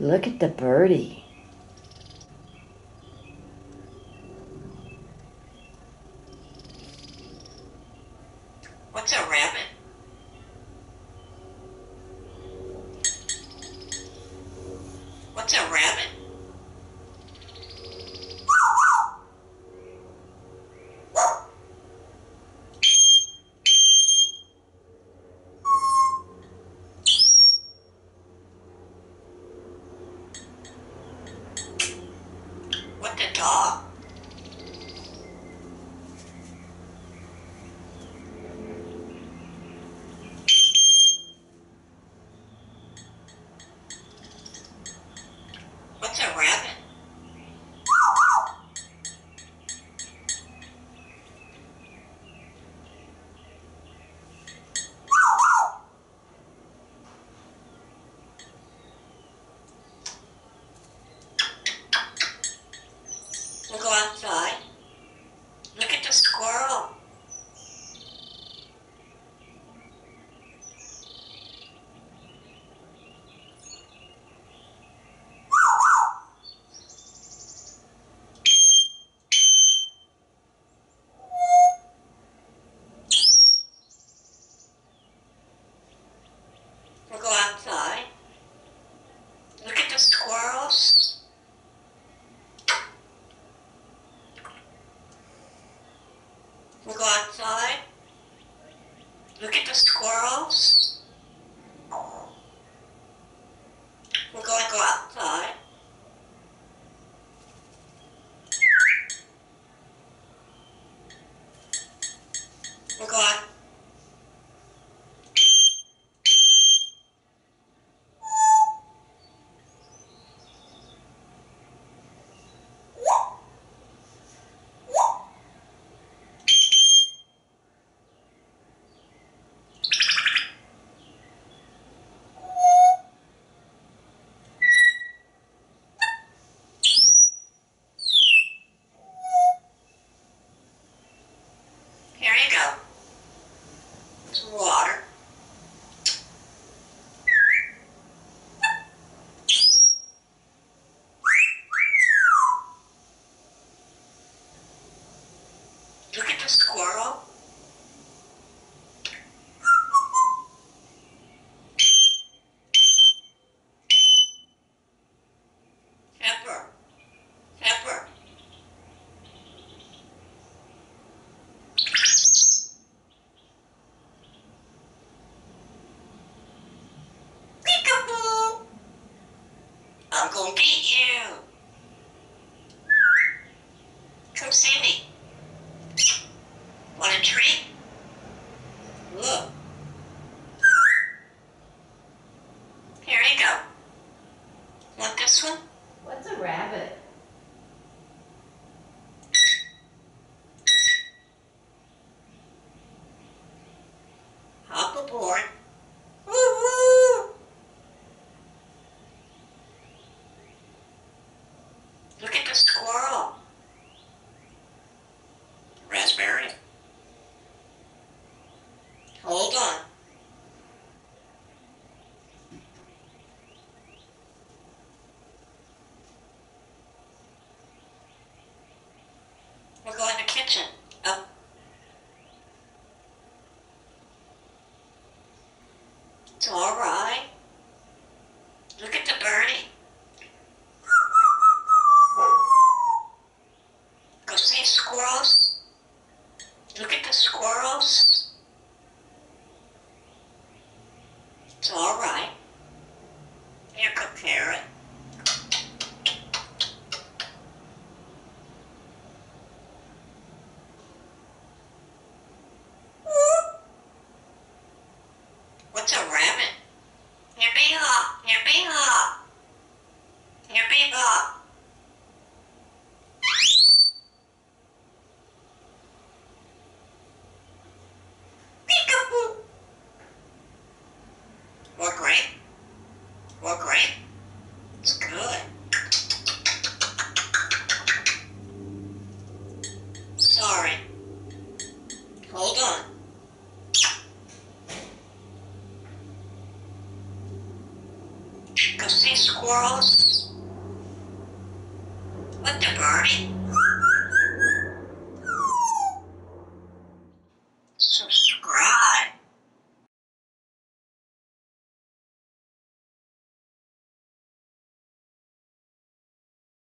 Look at the birdie. What's a rabbit? What's a rabbit? What's a dog? What's a rabbit? We'll go outside. Look at the squirrel. We'll go outside. Look at the squirrels. We'll go outside. Look at the squirrels. We're going to go outside. We'll go out. Here you go. Some water. Squirrel. Pepper. Pepper. I'm gonna beat you. Treat? Look. Here you go. Want this one? What's a rabbit? Hop aboard. We're going to kitchen. Up. It's all right. Look at the birdie. Go see squirrels. Look at the squirrels. It's all right. Here, go carrot. What's a rabbit? Here be hop, here be hop. Here be hop. Peekaboo. More grape? More grape? It's good. Sorry. Hold on. Go see squirrels. What's the birdie?